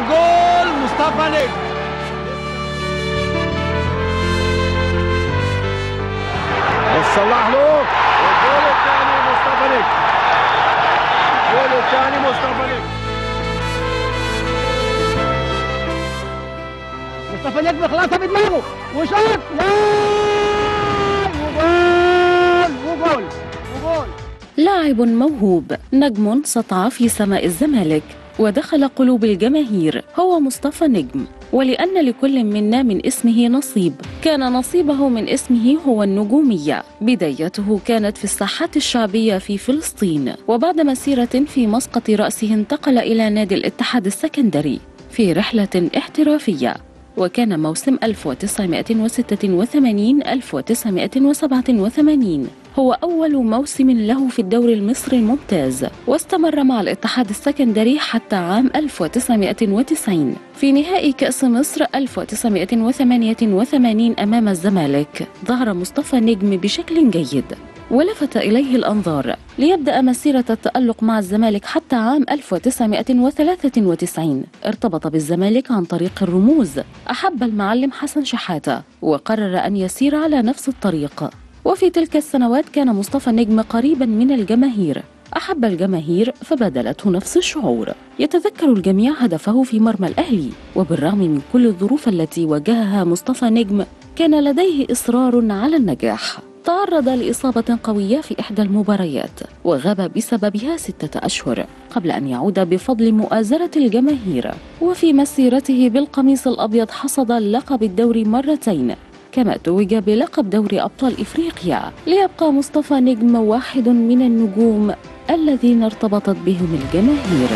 مصطفى نجم. صلح له الجول الثاني مصطفى نجم. الجول الثاني مصطفى نجم. مصطفى نجم خلاصها بدماغه. وشاط. وجول! وجول! وجول! لاعب موهوب نجم سطع في سماء الزمالك. ودخل قلوب الجماهير هو مصطفى نجم. ولأن لكل منا من اسمه نصيب. كان نصيبه من اسمه هو النجومية. بدايته كانت في الساحات الشعبية في فلسطين. وبعد مسيرة في مسقط رأسه انتقل إلى نادي الاتحاد السكندري في رحلة احترافية. وكان موسم 1986 1987 هو أول موسم له في الدوري المصري الممتاز واستمر مع الاتحاد السكندري حتى عام 1990 في نهائي كأس مصر 1988 أمام الزمالك ظهر مصطفى نجم بشكل جيد. ولفت إليه الأنظار ليبدأ مسيرة التألق مع الزمالك حتى عام 1993 ارتبط بالزمالك عن طريق الرموز أحب المعلم حسن شحاتة وقرر أن يسير على نفس الطريق. وفي تلك السنوات كان مصطفى نجم قريبا من الجماهير. أحب الجماهير فبادلته نفس الشعور. يتذكر الجميع هدفه في مرمى الأهلي وبالرغم من كل الظروف التي واجهها مصطفى نجم كان لديه إصرار على النجاح. تعرض لإصابة قوية في إحدى المباريات وغاب بسببها ستة أشهر قبل أن يعود بفضل مؤازرة الجماهير. وفي مسيرته بالقميص الأبيض حصد لقب الدوري مرتين كما توج بلقب دوري أبطال إفريقيا ليبقى مصطفى نجم واحد من النجوم الذين ارتبطت بهم الجماهير.